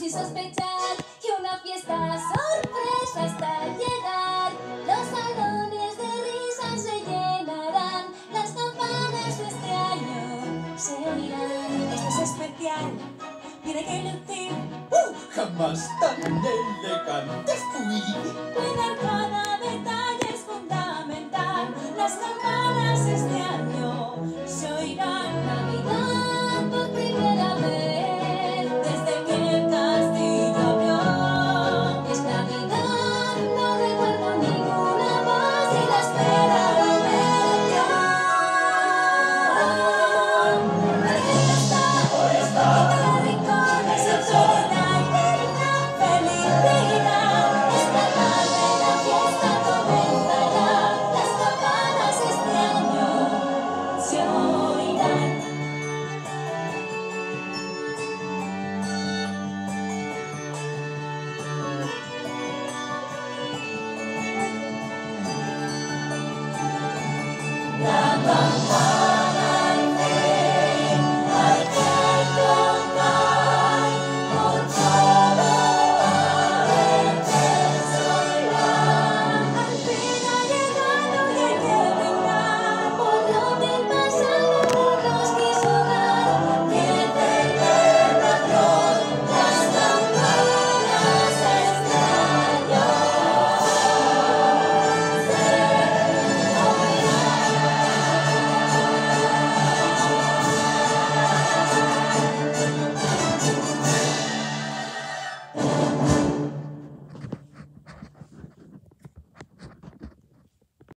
sin sospechar que una fiesta sorpresa hasta llegar. Los salones de risa se llenarán, las campanas de este año se unirán. Esto es especial, tiene que lucir. Uh, jamás tan elegante fui. above.